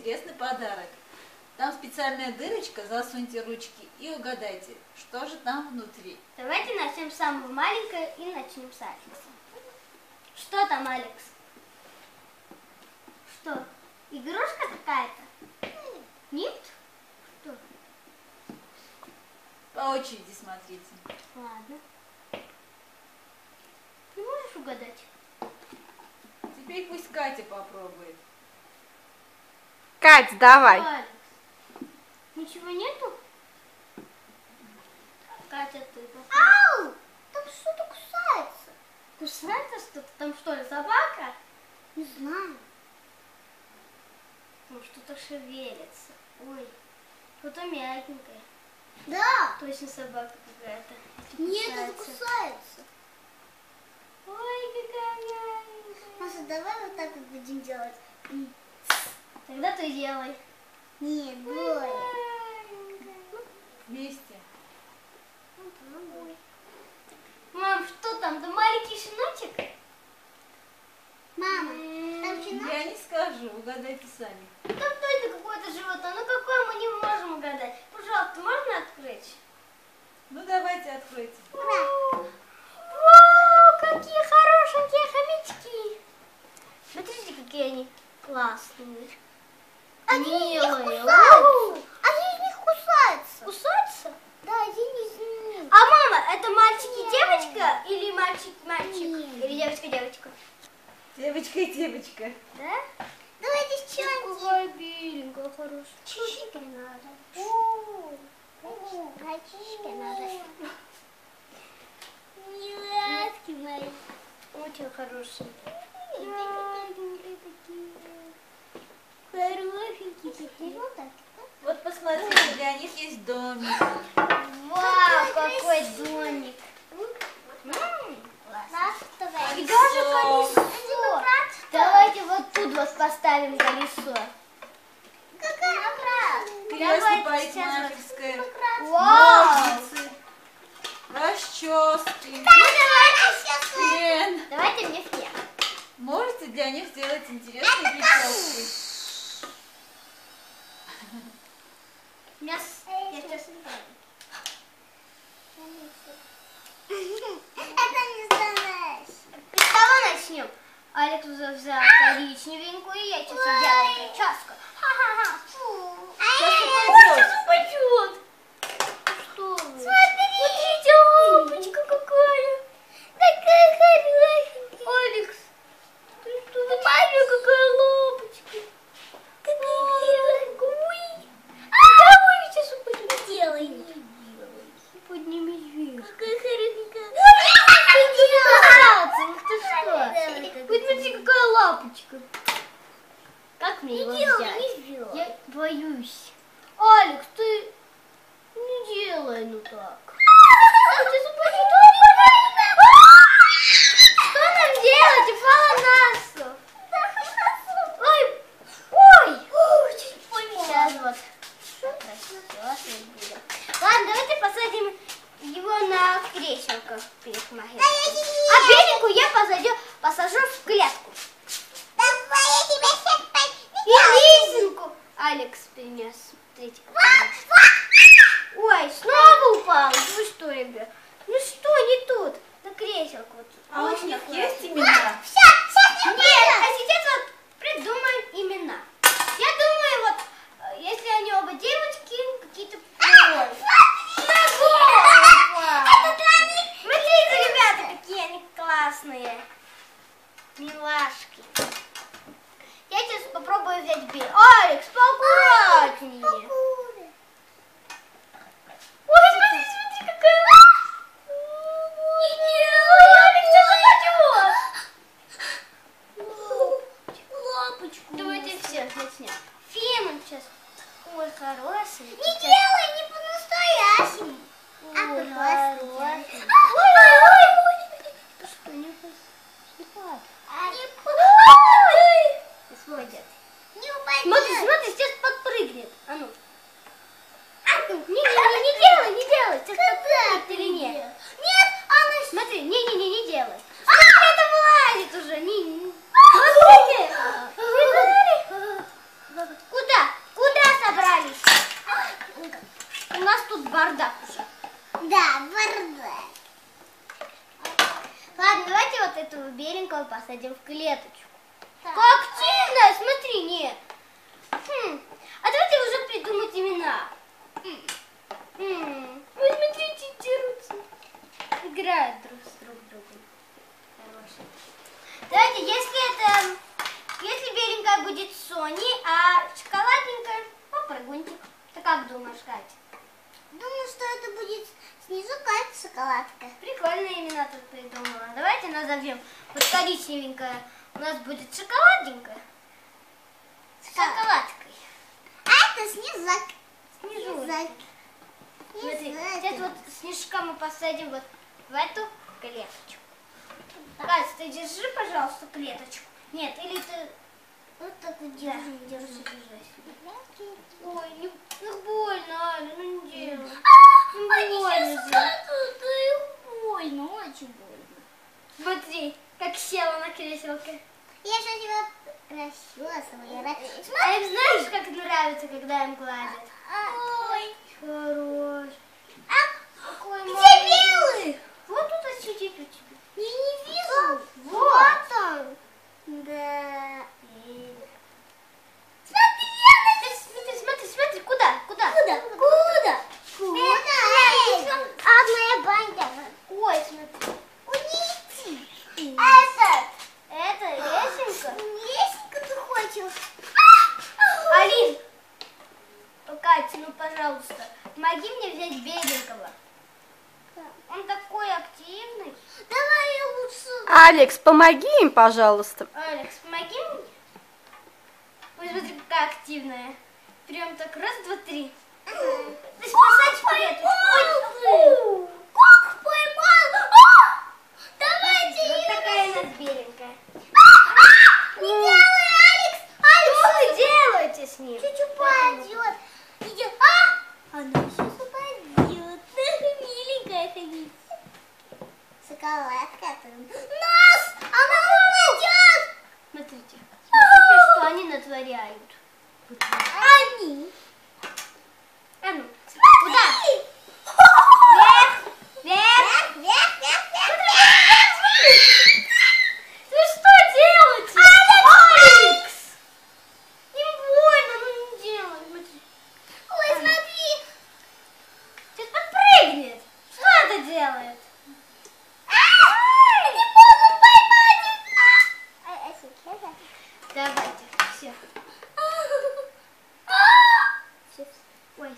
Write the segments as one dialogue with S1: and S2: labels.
S1: интересный подарок. Там специальная дырочка, засуньте ручки и угадайте, что же там внутри.
S2: Давайте начнем с самого маленького и начнем с Алекса. Что там, Алекс? Что? Игрушка какая-то? Нет? Что?
S1: По очереди смотрите.
S2: Ладно. Ты можешь угадать?
S1: Теперь пусть Катя попробует.
S3: Кать, давай.
S2: Ничего нету? Катя, ты.
S4: Ау! Там что-то кусается.
S2: Кусается что-то? Там что ли, собака?
S4: Не знаю.
S2: Там что-то шевелится. Ой, что-то мягенькое.
S4: Да.
S2: Точно собака какая-то.
S4: Нет, это
S2: кусается.
S4: кусается.
S2: Ой, какая мягенькая.
S4: Маша, давай вот так вот будем делать.
S2: Тогда ты делай.
S4: Нет, более.
S1: Вместе.
S2: Мам, что там? Да маленький щеночек?
S4: Мама, там щенок?
S1: Я не скажу, угадайте сами.
S2: Там точно какое-то животное. Ну какое мы не можем угадать? Пожалуйста, можно открыть?
S1: Ну давайте откройте.
S2: Вау, какие хорошенькие хомячки. Смотрите, какие они классные.
S4: Они из них кусаются.
S2: Вау.
S4: Они из них кусаются.
S2: Кусаются?
S4: Да, один из них.
S2: А мама, это мальчик и девочка или мальчик-мальчик?
S4: Нет.
S2: Или девочка-девочка?
S1: Девочка и девочка.
S2: Да?
S4: Давайте с чего
S2: Какая беленькая, хорошая.
S4: Чуть-чуть надо.
S2: О,
S4: Мальчишки надо. Милашки мои.
S2: Очень хорошие.
S4: Маленькие такие. Хорошенькие такие. Вот так.
S1: Посмотрите, для них есть домик.
S2: Вау, какой домик. И даже
S1: Колесо.
S2: Давайте вот тут вот поставим колесо.
S4: Какая.
S2: Вау!
S1: Ножницы. Расчески.
S4: Давайте.
S1: Фен.
S2: Мне все.
S1: Можете для них сделать интересные прически.
S2: Мяс. Я сейчас...
S4: Это не знаешь.
S2: С кого начнем? Алекс уже взял коричневенькую, и я сейчас сделаю прическу. Ха-ха-ха.
S4: Фу.
S1: Сейчас
S4: Ай,
S1: упадет.
S2: Сейчас упадет. Что вы?
S4: Смотри.
S2: Смотрите, лапочка какая.
S4: Такая хорошенькая.
S2: Алекс, ты что? Смотри, какая лапочка. Ой. Давай сейчас упадет.
S4: Делай. Не
S2: Подними вверх.
S4: Какая хорошенькая.
S2: Нравится, ну ты что?
S4: Давай, как
S2: Вот смотри, какая лапочка. Как
S4: сделай.
S2: Я боюсь. Алекс, ты не делай ну так. Упадет. Что нам делать? Упала на Ой, ой. Сейчас вот. Ладно, давайте посадим его на креселко парикмахерскую. А беленькую я посадю,
S4: такой хороший. Не Сейчас...
S2: делай, не по-настоящему. А просто. А, ой, ой, ой. Что, не падай.
S1: А
S2: не
S1: падай.
S2: Смотрит.
S1: Не упади.
S2: Смотри, смотри, сейчас подпрыгнет. А ну. А ну, не, не, не, не делай, не делай. Сейчас подпрыгнет или нет?
S4: Нет,
S2: а она... Смотри, не, не, не, не делай. А, это вылазит уже. Не, не. Играют друг с друг другом. Хорошие. Давайте, если это... Если беленькая будет Сони, а шоколадненькая попрыгунтик. Ты как думаешь, Катя?
S4: Думаю, что это будет снизу какая-то шоколадка.
S2: Прикольные имена тут придумала. Давайте назовем. Вот коричневенькая у нас будет шоколадненькая. С шоколадкой.
S4: А это снизок.
S2: Снизу.
S4: Снизок.
S2: Смотри, сейчас вот снежка мы посадим вот в эту клеточку. Катя, ты держи, пожалуйста, клеточку. Нет, или ты...
S4: Вот так вот
S2: Да,
S4: держи.
S2: держи, держи. Ой, не... ну больно, Аля, ну не делай.
S4: А,
S2: Не больно же.
S4: больно, очень больно.
S2: Смотри, как села на креселке.
S4: Я же тебя расчесываю. ра-
S2: А им знаешь, как нравится, когда им гладят?
S4: Ой.
S2: Хорош.
S4: А,
S2: Какой
S4: где
S2: у.
S4: Я не вижу.
S2: Вот.
S4: он. Да.
S2: Смотри, смотри, смотри, смотри, куда? Куда?
S4: Куда? Куда? Куда? Моя банда.
S2: Ой, смотри.
S4: Унести.
S2: Этот. Это лесенка.
S4: Лесенька ты хочешь?
S2: Алин. Катя, ну пожалуйста, помоги мне взять беленького. Он такой активный.
S4: Давай я лучше.
S3: Алекс, помоги им, пожалуйста.
S2: Алекс, помоги мне. Ой, смотри, какая активная. Прям так, раз, два, три. Ты спасать клеточку. Ой,
S4: Как поймал? А! Давайте
S2: Вот
S4: ее.
S2: такая у нас беленькая.
S4: Не делай, Алекс.
S2: Что вы делаете с ним?
S4: Чуть-чуть упадет. Идет. А! Она сейчас упадет. Миленькая ходить. Шоколадка там. Нас! Она упадет!
S2: Смотрите. Смотрите, что они натворяют.
S4: Они.
S2: А ну,
S4: Куда?
S2: вверх, вверх.
S4: Вверх, вверх, вверх, вверх, вверх.
S2: Вы что делаете? Алекс! Им больно, ну не делай. Смотри.
S4: Ой, смотри.
S2: Сейчас подпрыгнет. Что это делает?
S4: А! Не могу поймать. А! А, а, сейчас.
S2: Давайте, все.
S4: Сейчас.
S2: Ой,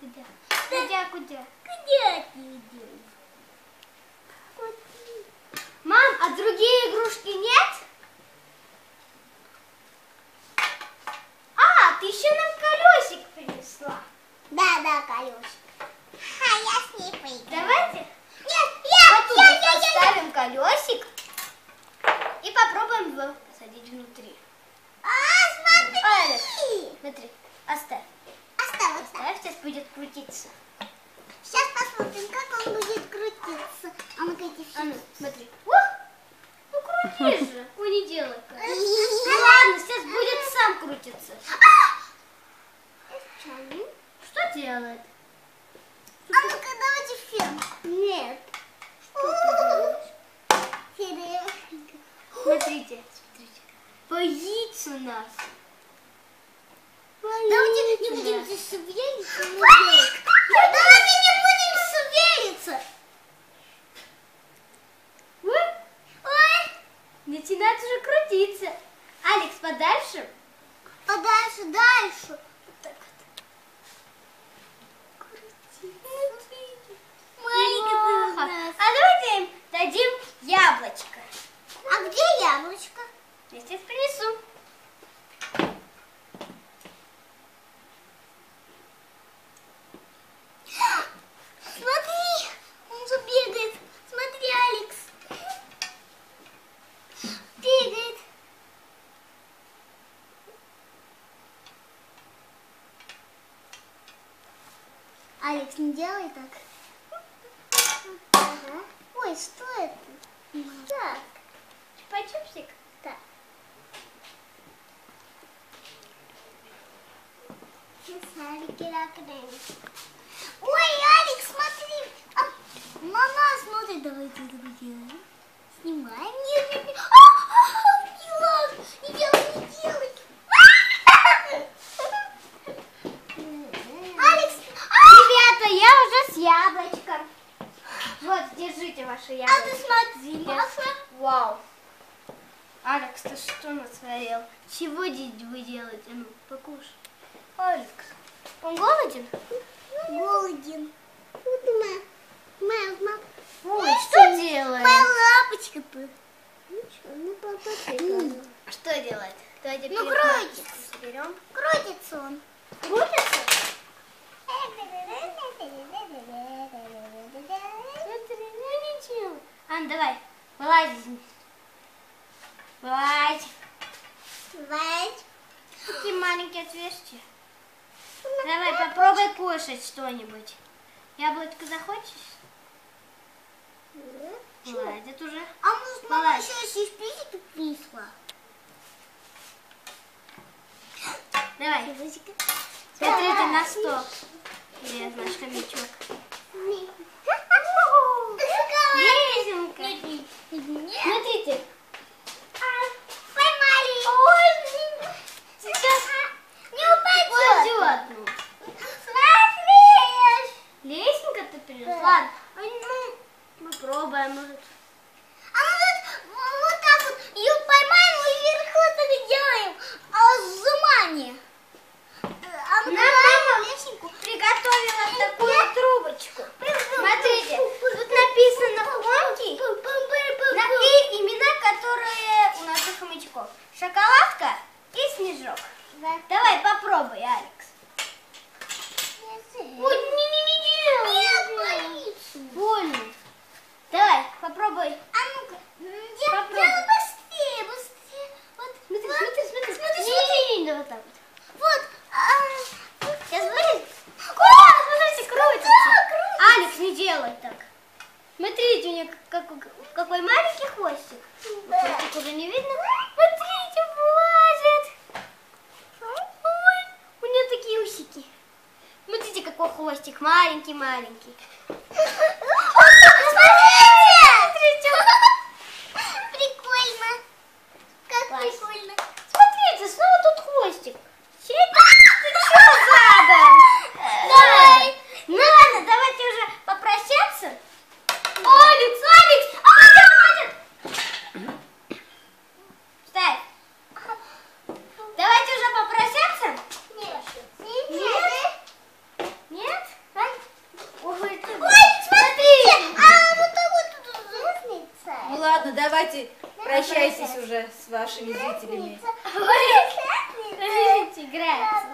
S2: куда? Куда, куда?
S4: Где ты идешь?
S2: Мам, а другие игрушки нет? А, ты еще нам колесик принесла.
S4: Да, да, колесик. А я с ней поиграю.
S2: Давайте
S4: Нет, я,
S2: вот тут
S4: я,
S2: вот
S4: я, я, я.
S2: поставим колесик и попробуем его посадить внутри.
S4: А, смотри.
S2: Алекс. Смотри, оставь.
S4: Оставь, оставь.
S2: Оставь, сейчас будет крутиться.
S4: Сейчас посмотрим, как он будет крутиться. А ну-ка, иди
S2: А ну,
S4: сюда.
S2: смотри. Ух! Ну крути же. Ой, не делай так. Ну ладно, сейчас будет сам крутиться. Что делает?
S4: А ну-ка, давайте фильм. Нет.
S2: Смотрите, смотрите. Боится нас.
S4: Давайте не
S2: Боится
S4: будем здесь шевелиться. Давайте не будем шевелиться.
S2: Ой,
S4: Ой,
S2: начинает уже крутиться. Алекс, подальше.
S4: подальше, дальше. Вот так вот. Нас.
S2: А давайте им дадим яблочко.
S4: А где яблочко?
S2: Я сейчас принесу.
S4: Смотри, он же бегает. Смотри, Алекс. Бегает. Алекс, не делай так. Ой, что это? Так. Так. Почупсик? Так. Ой, Алик, смотри! А,
S2: мама смотрит, ну давайте это делаем. Снимаем. голоден, покушай. Алекс, он голоден?
S4: Голоден. Вот мама. Мама.
S2: Ой, Я что делает?
S4: Лапочка. Ну, ну,
S2: что делать? Давайте
S4: ну, крутится.
S2: Берем.
S4: Крутится он.
S2: Крутится? Ан, давай, вылазь из них. Вылазь.
S4: Вылазь.
S2: Такие маленькие отверстия. Ну, Давай, попробуй кушать что-нибудь. Яблочко захочешь? Нет. Гладит уже.
S4: А может, мама
S2: Гладит.
S4: еще если спичек писла?
S2: Давай.
S4: Смотри,
S2: ты на стол.
S4: Нет, наш
S2: хомячок. Hasta. давайте
S1: прощайтесь уже с вашими зрителями.
S2: Играется.